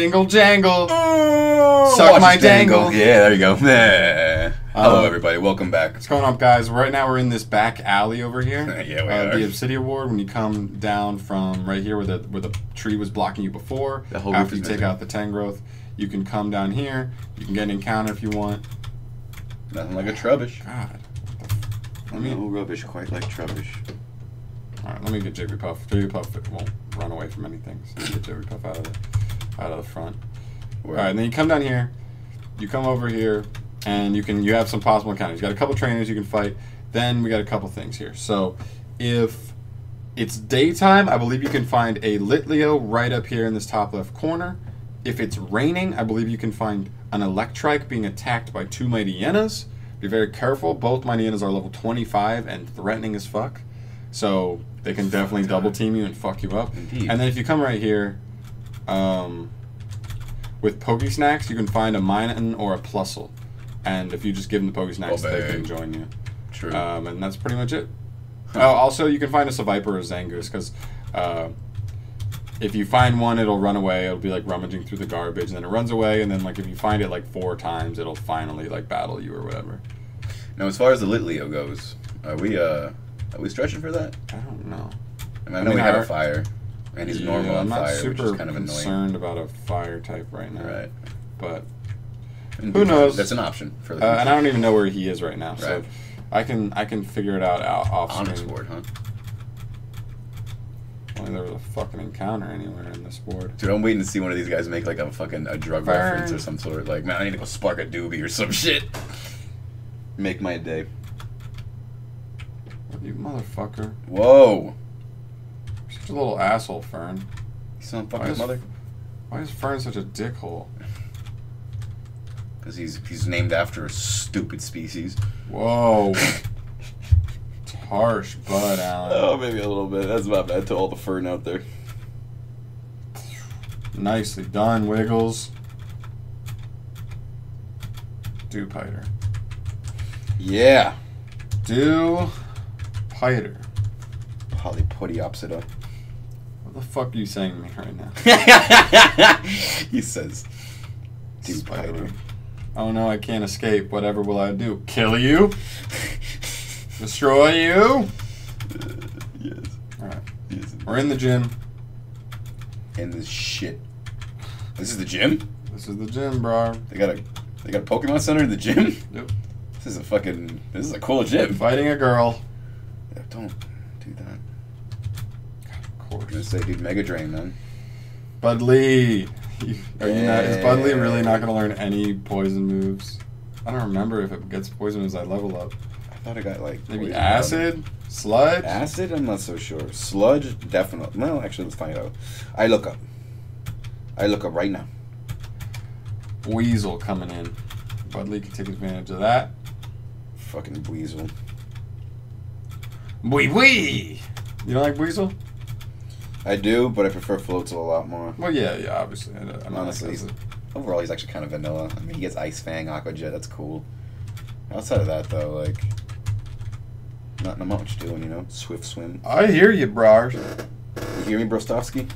Jingle jangle. Oh, Suck my dangle. dangle. Yeah, there you go. Yeah. Hello, Um, everybody. Welcome back. What's going on, guys? Right now we're in this back alley over here. Yeah, we uh, are. The Obsidian Ward. When you come down from right here, where the where the tree was blocking you before, The whole after you take out the Tangrowth, you can come down here. You can get an encounter if you want. Nothing like a trubbish. God. Let me- No rubbish quite like trubbish. All right, let me get Jigglypuff. Jigglypuff won't run away from anything. So let me get Jigglypuff out of the out of the front. All right, and then you come down here. You come over here, and you can you have some possible encounters. You got a couple trainers you can fight. Then we got a couple things here. So if it's daytime, I believe you can find a Litleo right up here in this top left corner. If it's raining, I believe you can find an Electrike being attacked by two Mightyenas. Be very careful. Both Mightyenas are level 25 and threatening as fuck. So they can definitely double team you and fuck you up. Indeed. And then if you come right here, um, with Poke Snacks, you can find a Minun or a Plusle. And if you just give them the Poke Snacks, they can join you. True. Um, and that's pretty much it. Oh, also, you can find a Seviper or a Zangoose because uh, if you find one, it'll run away. It'll be like rummaging through the garbage, and then it runs away. And then like if you find it like four times, it'll finally like battle you or whatever. now, as far as the Litleo goes, are we uh are we stretching for that? I don't know. I, mean, I I know mean, we have a fire, and he's Yeah, normal on I'm not fire, super which is kind of annoying. concerned about a fire type right now. Right. But And Who knows? That's an option for the uh, and I don't even know where he is right now, so Right. I can I can figure it out, out off Onyx screen. board, huh? Only there was a fucking encounter anywhere in this board. Dude, I'm waiting to see one of these guys make like a fucking a drug reference or some sort. Like, man, I need to go spark a doobie or some shit. Make my day. You motherfucker! Whoa. A little asshole, Fern. You son of a Why fucking is- mother. Why is Fern such a dickhole? Because he's he's named after a stupid species. Whoa. It's harsh, bud, Alan. Oh, maybe a little bit. That's not bad to all the fern out there. Nicely done, Wiggles. Do Piter. Yeah. Do Piter. Polypodiopsida. What the fuck are you saying to me right now? he says, "Do Spider. Spider." Oh no, I can't escape. Whatever will I do? Kill you? Destroy you? yes. Alright. Yes. We're in the gym. In this shit. This is the gym. This is the gym, bro. They got a they got a Pokemon Center in the gym. Yep. This is a fucking this is a cool gym. Fighting a girl. Yeah, don't do that. I'm gonna say, dude, Mega Drain, man. Bud Lee. Are you not? Is Bud Lee really not gonna learn any poison moves? I don't remember if it gets poison as I level up. I thought it got like Maybe acid, sludge. Acid, I'm not so sure. Sludge, definitely. Well, actually, let's find out. I look up. I look up right now. Weasel coming in. Bud Lee can take advantage of that. Fucking weasel. Wee wee. You don't like Weasel? I do, but I prefer Floatzel a lot more. Well, yeah, yeah, obviously. I, I mean, Honestly, he's- Overall, he's actually kind of vanilla. I mean, he gets Ice Fang, Aqua Jet. That's cool. Outside of that, though, like, not, not much doing. You know, Swift Swim. I hear you, bro. You hear me, Brostovsky?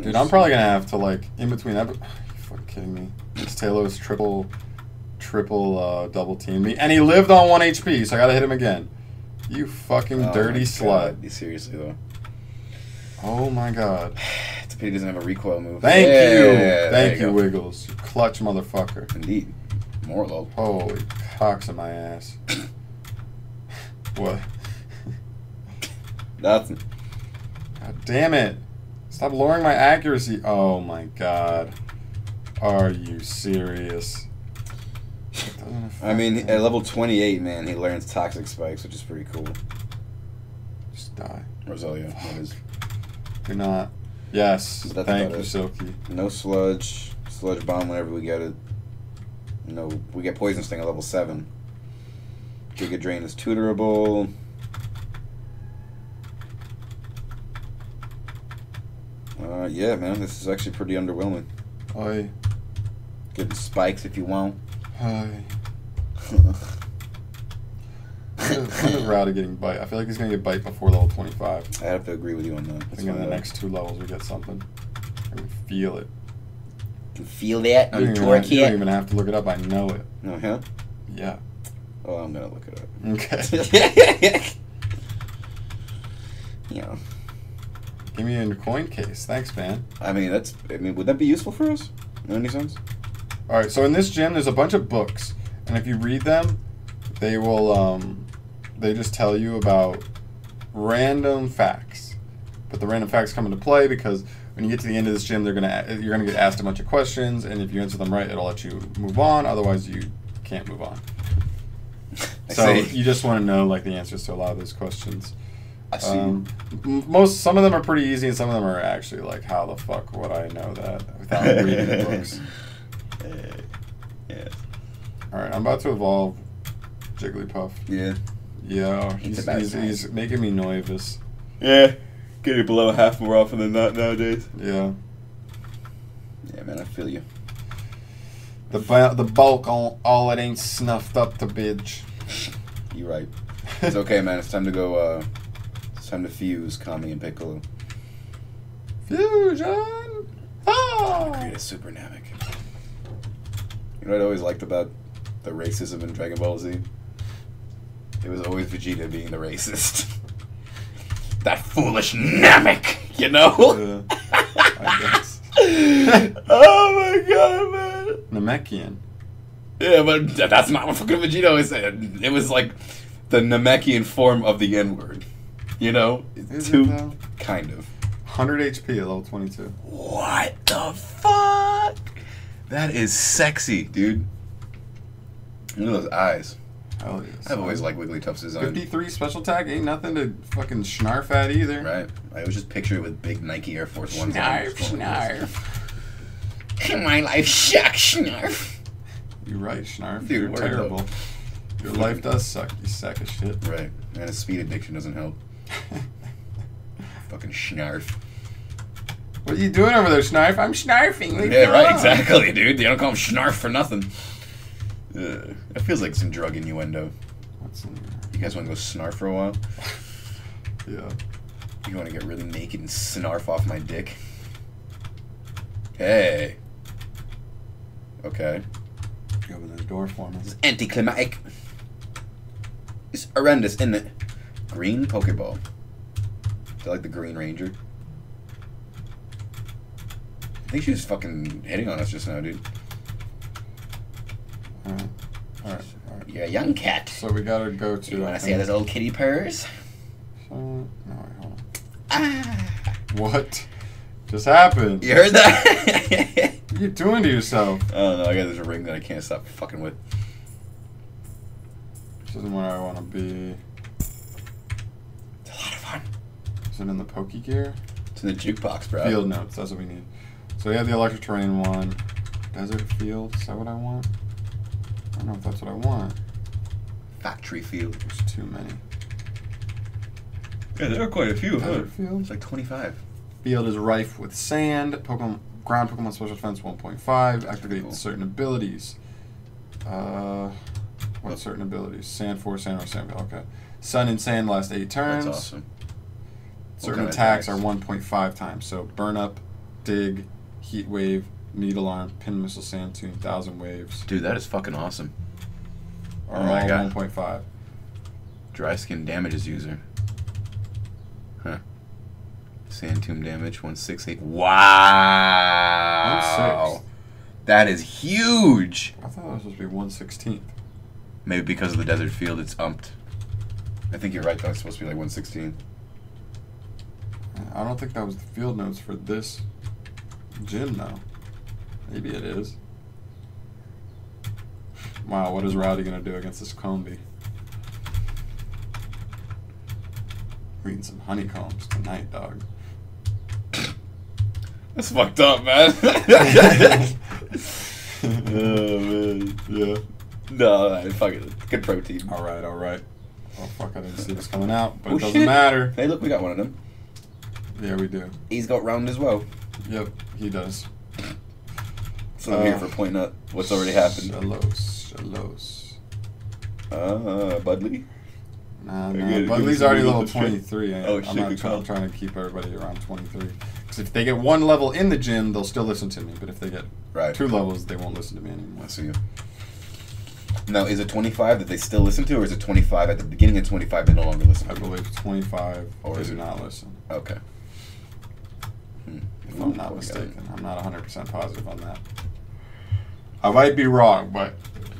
Dude, I'm probably gonna have to like in between. Epi- you fucking kidding me? It's Talos triple, triple uh, double team me, and he lived on one HP, so I gotta hit him again. You fucking Oh dirty slut! God, Seriously though, Oh my god! it's a pity he doesn't have a recoil move. Thank Yeah, you, there thank you, go. Wiggles, you clutch motherfucker. Indeed, Morlo. Holy cocks in my ass. what? Nothing. God damn it! Stop lowering my accuracy. Oh my god. Are you serious? It doesn't affect I mean, at level 28, man, he learns Toxic Spikes, which is pretty cool. Just die. Roselia, that is. Do not. Yes. That's Thank you. Silky. No Sludge. Sludge Bomb whenever we get it. No, we get Poison Sting at level 7. Giga Drain is tutorable. Uh, yeah, man, this is actually pretty underwhelming. Oi. Getting spikes if you want. Hi. Rowdy getting bite. I feel like he's gonna get bite before level 25. I have to agree with you on that. I think in the though. next two levels we get something. I can feel it. can feel that You don't, even have, you don't even have to look it up. I know it. No, yeah. Yeah. Oh, I'm gonna look it up. Okay. yeah. Give me a coin case. Thanks, man. I mean, that's. I mean, would that be useful for us? In any sense? All right. So in this gym, there's a bunch of books, and if you read them, they will. Um, they just tell you about random facts. But the random facts come into play because when you get to the end of this gym, they're gonna you're gonna get asked a bunch of questions, and if you answer them right, it'll let you move on. Otherwise, you can't move on. So you just want to know like the answers to a lot of those questions. I see. Um, most some of them are pretty easy, and some of them are actually like, how the fuck would I know that without reading the books? Uh, yes. All right, I'm about to evolve Jigglypuff. Yeah. Yeah, he's, he's, he's making me nervous. Yeah. Getting below half more often than not nowadays. Yeah, Yeah, man, I feel you. the bu- the bulk all, all it ain't snuffed up to bitch. You're right. It's okay, man. It's time to go. uh It's time to fuse Kami and Piccolo. Fusion. Ah! Create a super Namek. You know what I always liked about the racism in Dragon Ball Z? It was always Vegeta being the racist. that foolish Namek, you know? Guess. oh my god, man. Namekian. Yeah, but that's not what fucking Vegeta always said. It was like the Namekian form of the N word. You know? Is it kind of. 100 HP at level 22. What the fuck? That is sexy, dude. Look at those eyes. Hell yes. I've always liked Wigglytuff's design. 53 special tag ain't nothing to fucking snarf at either. Right. I was just picture it with big Nike Air Force Ones. on. Snarf, snarf. My life sucks, Snarf. You're right, Snarf. Dude, You're terrible. Your life does suck, you sack of shit. Right. And his speed addiction doesn't help. Fucking Snarf. what are you doing over there, Snarf? I'm snarfing. Leave Yeah, right, exactly, dude. They don't call him Snarf for nothing. Uh, that feels like some drug innuendo. What's in You guys want to go snarf for a while? Yeah. You want to get really naked and snarf off my dick? Hey. Okay. You open the door for me. This is anticlimactic. It's horrendous, isn't it? Green Pokeball. I like the Green Ranger. I think she was fucking hitting on us just now, dude. Alright. Alright. You're a young cat. So we gotta go to. You to see how this old kitty purrs? No, wait, hold on. Ah. What just happened? You heard that? What are you doing to yourself? oh no, I got this ring that I can't stop fucking with. This isn't where I want to be. It's a lot of fun. Is it in the Poke Gear? It's in the jukebox, bro. Field notes. That's what we need. So we have the electric terrain one. Desert field. Is that what I want? I don't know if that's what I want. Factory field. There's too many. Yeah, there are quite a few, Desert field. It's like 25. Field is rife with sand. Pokemon ground Pokemon special defense 1.5. Activate Cool. certain abilities. Uh, what certain abilities? Sand force, sand or sand. Okay. Sun and sand last eight turns. That's awesome. Certain kind of attacks are 1.5 times. So burn up, dig, heat wave, needle arm, pin missile, sand tomb, thousand waves. Dude, that is fucking awesome. Are Oh my God. 1.5. Dry skin damages user. Huh. Sand tomb damage 168. Wow. 1/6. That is huge. I thought that was supposed to be 116th. Maybe because of the desert field, it's umped. I think you're right, though. It's supposed to be like 116. I don't think that was the field notes for this gym, though. Maybe it is. Wow, what is Rowdy gonna do against this Combee? We're eating some honeycombs tonight, dog. That's fucked up, man. oh, man. Yeah. No, man, fuck it. Good protein. All right, all right. Oh fuck, I didn't see this coming out, but Oh, it doesn't shit. matter. Hey, look, we got one of them. Yeah, we do. He's got round as well. Yep, he does. So I'm here Uh, for pointing out what's already happened. Shalos, Shalos. Uh, Budley. Nah, nah, give but me Lee's some already level 23. I, Oh, I'm not good trying. I'm trying to keep everybody around 23. Because if they get one level in the gym, they'll still listen to me. But if they get Right. two levels, they won't listen to me anymore. I see you. Now, is it 25 that they still listen to, or is it 25 at the beginning of 25 they no longer listen I believe 25 Or do it- not listen. Okay. Hmm. If I'm not mistaken. I'm not 100% positive on that. I might be wrong, but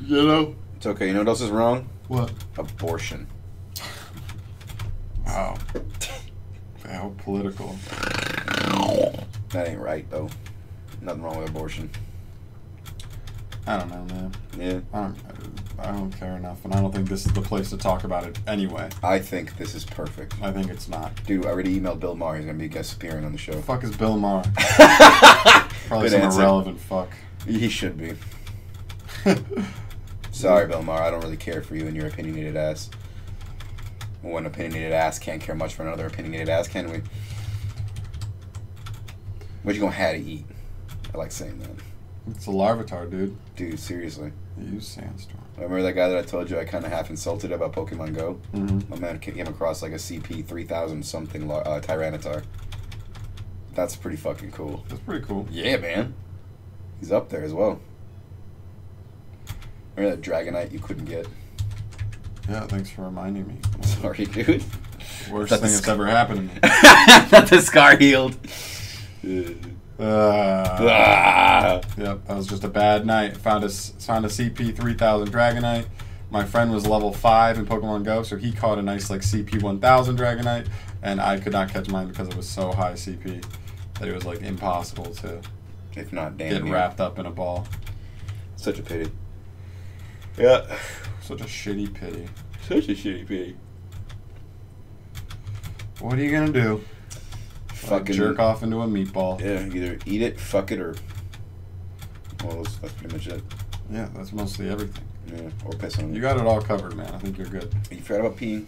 you know. It's okay. You know what else is wrong? What? Abortion. Wow. How political. That ain't right, though. Nothing wrong with abortion. I don't know, man. Yeah. I don't, I don't care enough, and I don't think this is the place to talk about it anyway. I think this is perfect. I think it's not. Dude, I already emailed Bill Maher. He's going to be a guest appearing on the show. The fuck is Bill Maher? Probably Good some answer. irrelevant fuck. He should be. Sorry, Bill Maher. I don't really care for you and your opinionated ass. One opinionated ass can't care much for another opinionated ass, can we? What you gonna have to eat? I like saying that. It's a Larvitar, dude. Dude, seriously. Use Sandstorm. Remember that guy that I told you I kind of half insulted about Pokemon Go? Mm-hmm. My man came across like a CP 3000 something lar- uh, Tyranitar. That's pretty fucking cool. That's pretty cool. Yeah, man. He's up there as well. Remember that Dragonite you couldn't get? Yeah, thanks for reminding me. Sorry, dude. Worst thing that's ever happened to me. Not the scar healed. Uh, Ah. Yep, that was just a bad night. Found a found a CP three thousand Dragonite. My friend was level five in Pokemon Go, so he caught a nice like CP one thousand Dragonite, and I could not catch mine because it was so high CP that it was like impossible to If not, get damn near. wrapped up in a ball. Such a pity. Yeah. Such a shitty pity. Such a shitty pity. What are you gonna do? Like, Fucking jerk off into a meatball. Yeah, either eat it, fuck it, or well, that's, that's pretty much it. Yeah, that's mostly everything. Yeah, or piss on. You got it all covered, man. I think you're good. You forgot about peeing.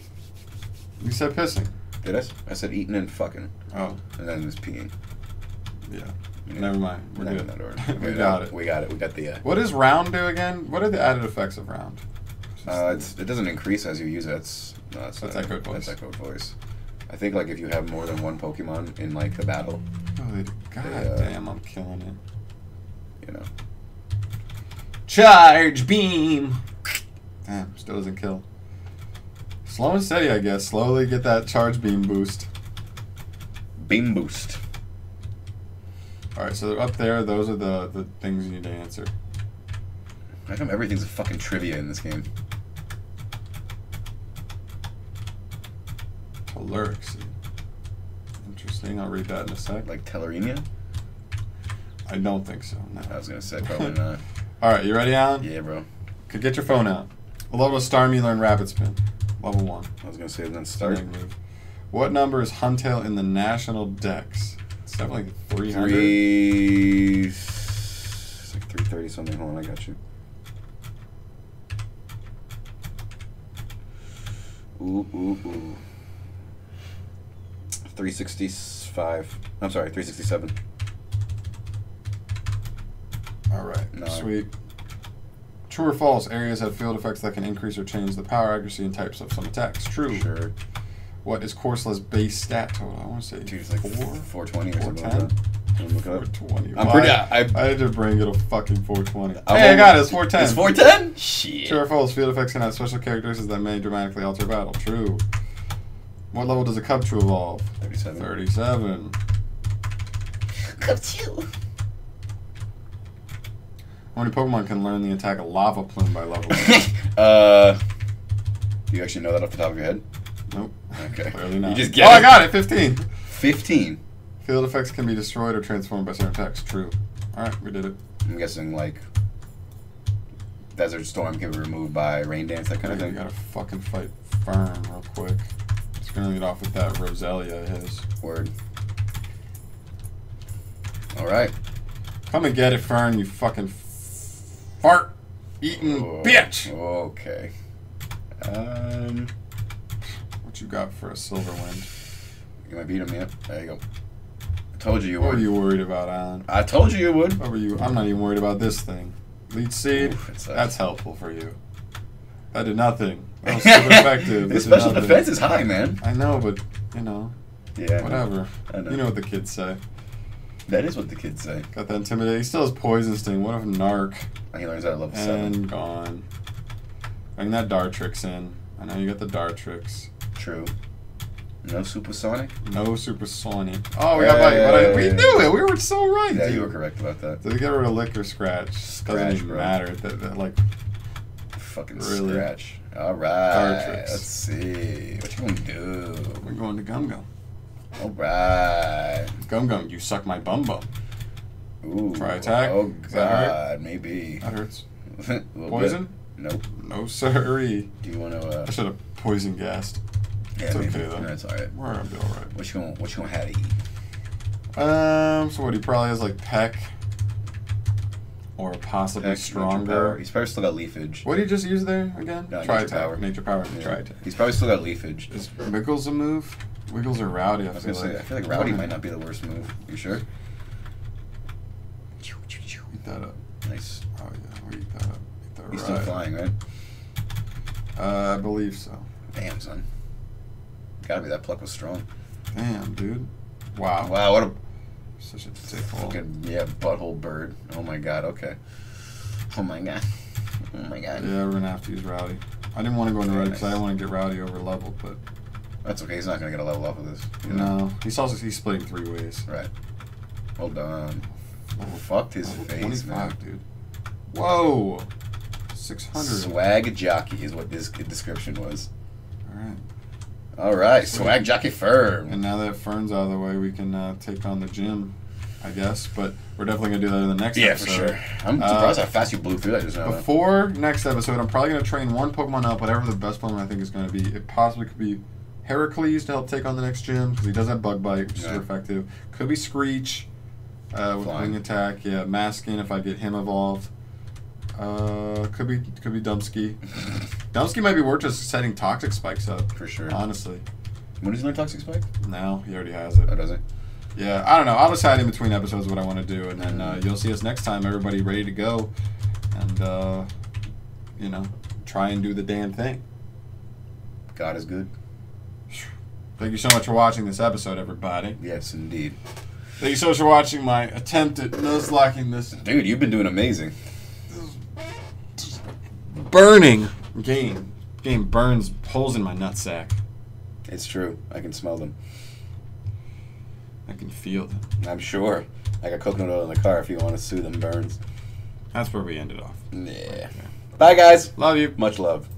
You said pissing. Did I? I said eating and fucking, Oh, and then it was peeing. Yeah. Never mind. We're Not in good. that order. we got it. We got it. We got the. Uh, What does round do again? What are the added effects of round? uh, it's, it doesn't increase as you use it. That's no, that's, That's uh, Echo Voice. That's Echo voice. I think like if you have more than one Pokemon in like the battle, Oh, they- God Yeah. damn, I'm killing it. you know. Charge beam. Damn, still doesn't kill. Slow and steady, I guess. Slowly get that charge beam boost. Beam boost. All right, so up there, those are the the things you need to answer. How come everything's a fucking trivia in this game? Lyrics. Interesting. I'll read that in a sec. Like Telleremia? I don't think so. No. I was gonna say probably not. All right, you ready, Alan? Yeah, bro. Could get your phone out. Level of Starmie learn Rapid Spin? Level one. I was gonna say then start. Starting move. What number is Huntail in the national dex? It's definitely 300. Three. It's like three thirty something. Hold on, I got you. Ooh ooh ooh. Three sixty five. I'm sorry, three sixty seven. All right. No. Sweet. True or false? Areas have field effects that can increase or change the power, accuracy, and types of some attacks. True. Sure. What is Corsolas base stat total? I want to say Dude, it's like four. four twenty or something like 410? that. Can you look it Four twenty. I'm pretty- I- I had to bring it a fucking four twenty. I Hey, I got it. It's four ten. It's four ten. Shit. True or false? Field effects can have special characteristics that may dramatically alter battle. True. What level does a Cubchoo evolve? Thirty seven. Thirty-seven. How many Pokemon can learn the attack of Lava Plume by level? uh, do you actually know that off the top of your head? nope. Okay. Clearly not. You just oh, get I it. got it. Fifteen. Fifteen. Field effects can be destroyed or transformed by certain attacks. True. All right, we did it. I'm guessing like Desert Storm can be removed by Rain Dance, that kind of We thing. gotta fucking fight Fern real quick. Just gonna lead off with that Roselia of his. Word. All right. Come and get it, Fern. You fucking fart eating Oh, bitch. Okay. Um, What you got for a silver wind? you might beat him yet. There you go. I told you you What would. were you worried about, Alan? I told you you would. What were you? I'm not even worried about this thing. Leech Seed. Oof, it sucks. That's helpful for you. That did nothing. That was super effective. That did special nothing. defense is high, man. I know, but you know, Yeah. whatever. I know. You know what the kids say. That is what the kids say. Got that intimidate. He still has poison sting. What if narc oh, He learns that at level seven. and gone? Bring that Dartrix in. I know you got the Dartrix. True. No supersonic. No supersonic. Oh, we got bite, but I, we knew it. We were so right. Yeah, dude. you were correct about that. Did we get rid of lick or scratch? Scratch, Doesn't even bro. matter. That, that, like Fucking Really? scratch. All right. Dartrix. Let's see. What you gonna do? we're going to Gum Gum. All right. Gum Gum, you suck my bum bum. Ooh. Tri attack. Oh Does that hurt? God, maybe. That hurts. A Poison? bit. Nope. No sorry. Do you want to? Uh, I should have poison gassed. Yeah, it's okay, though. That's all right. We're gonna be alright. What you gonna? What you gonna have to eat? Um, so what? He probably has like Peck, or possibly Heck, nature power. stronger. He's probably still got leafage. What did he just use there again? No, Try nature attack. power. Nature power. Yeah. Tri attack. He's probably still got leafage. Is Wiggles a move? Wiggles or Rowdy? I, I was feel gonna say, like. I feel like Rowdy might not be the worst move. You sure? Eat that up. Nice. Oh yeah, we eat that up. Eat that He's right. still flying, right? Uh, I believe so. Damn, son. Gotta be that pluck was strong. Damn, dude. Wow. Wow, what a Such a dickhole. fucking yeah butthole bird. Oh my god. Okay. Oh my god. Oh my god. Yeah, we're gonna have to use Rowdy. I didn't want to go into Rowdy because I nice. didn't want to get Rowdy over level, but That's okay. He's not gonna get a level off of this. you know? no. He's also he's splitting three ways. Right. Hold on. Fucked his Level face, man. dude. Whoa. Six hundred. Swag jockey is what this description was. All right. All right, swag jockey firm. And now that Fern's out of the way, we can uh, take on the gym, I guess. But we're definitely gonna do that in the next episode. Yeah, episode. for sure. I'm Uh, surprised how fast you blew through that just now. Before next episode, I'm probably gonna train one Pokemon up, whatever the best Pokemon I think is gonna be. It possibly could be Heracross to help take on the next gym because he does have Bug Bite, which is Yeah. super effective. Could be Screech uh, with Flying. wing attack. Yeah, Masking if I get him evolved. Uh, could be could be Dumpsky. Dumpsky might be worth just setting Toxic Spikes up. For sure. Honestly, When is he Toxic Spike? now he already has it. Oh, does he? Yeah, I don't know. I'll decide in between episodes what I want to do, and then uh, you'll see us next time. Everybody ready to go, and uh, you know, try and do the damn thing. God is good. Thank you so much for watching this episode, everybody. Yes, indeed. Thank you so much for watching my attempt at nuzlocking this Dude, you've been doing amazing. Burning game. Game burns holes in my nutsack. It's true. I can smell them. I can feel them. I'm sure. I got coconut oil in the car if you want to sue them burns. That's where we ended off. Yeah. Bye, guys. Love you. Much love.